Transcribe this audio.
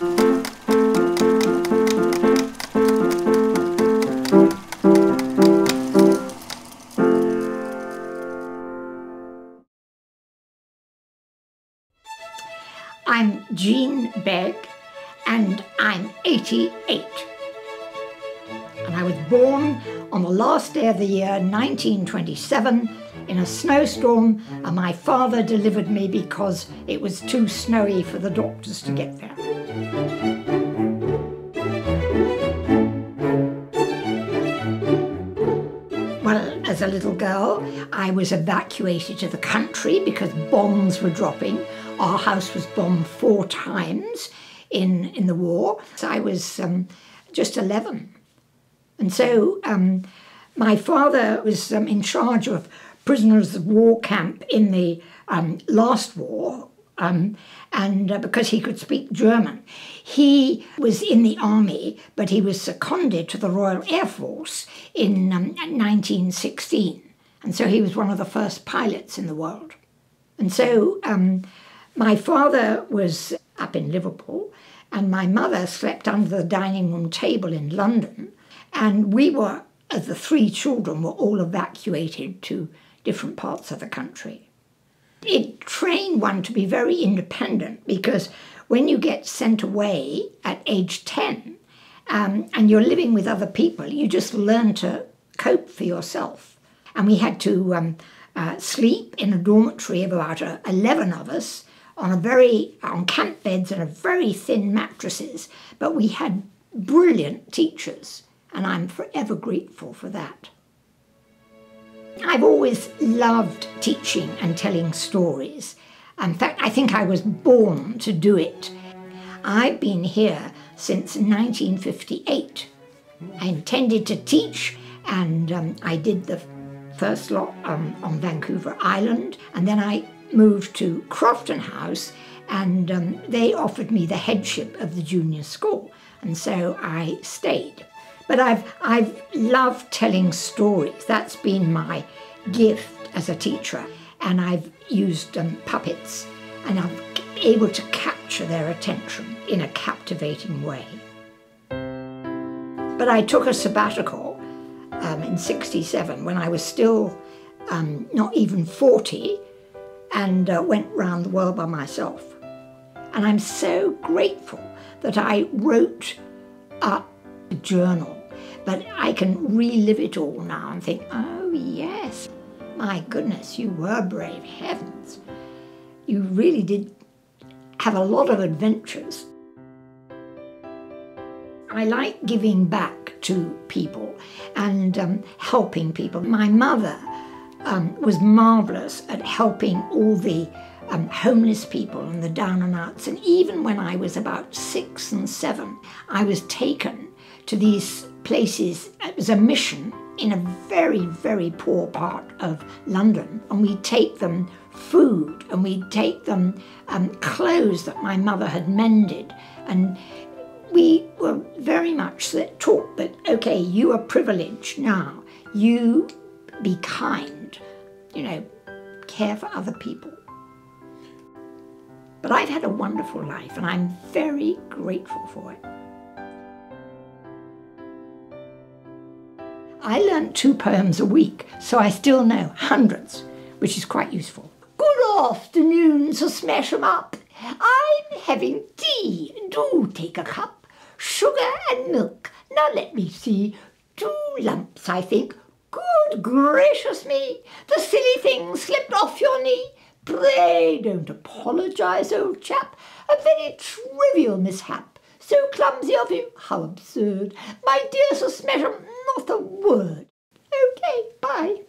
I'm Jean Begg and I'm 88. And I was born on the last day of the year 1927 in a snowstorm and my father delivered me because it was too snowy for the doctors to get there. Well, as a little girl, I was evacuated to the country because bombs were dropping. Our house was bombed four times in, in the war. So I was um, just 11. And so um, my father was um, in charge of prisoners of war camp in the um, last war, um, and uh, because he could speak German. He was in the army, but he was seconded to the Royal Air Force in um, 1916, and so he was one of the first pilots in the world. And so um, my father was up in Liverpool, and my mother slept under the dining room table in London, and we were, as the three children, were all evacuated to different parts of the country. It trained one to be very independent because when you get sent away at age 10 um, and you're living with other people, you just learn to cope for yourself. And we had to um, uh, sleep in a dormitory of about uh, 11 of us on a very on camp beds and a very thin mattresses but we had brilliant teachers and i'm forever grateful for that I've always loved teaching and telling stories. In fact, I think I was born to do it. I've been here since 1958. I intended to teach, and um, I did the first lot um, on Vancouver Island, and then I moved to Crofton House, and um, they offered me the headship of the junior school, and so I stayed. But I've, I've loved telling stories. That's been my gift as a teacher. And I've used um, puppets and I'm able to capture their attention in a captivating way. But I took a sabbatical um, in 67 when I was still um, not even 40 and uh, went round the world by myself. And I'm so grateful that I wrote a journal but I can relive it all now and think, oh yes, my goodness, you were brave, heavens. You really did have a lot of adventures. I like giving back to people and um, helping people. My mother um, was marvellous at helping all the um, homeless people and the down and outs. And even when I was about six and seven, I was taken to these places. It was a mission in a very, very poor part of London, and we'd take them food and we'd take them um, clothes that my mother had mended. And we were very much taught that, okay, you are privileged now, you be kind, you know, care for other people. But I've had a wonderful life and I'm very grateful for it. I learnt two poems a week, so I still know hundreds, which is quite useful. Good afternoon, Sir Smasham Uppe. I'm having tea. Do take a cup. Sugar and milk. Now let me see. Two lumps, I think. Good gracious me! The silly thing slipped off your knee. Pray don't apologise, old chap. A very trivial mishap. So clumsy of you. How absurd. My dear Sir Smasham, not a word. Okay, bye.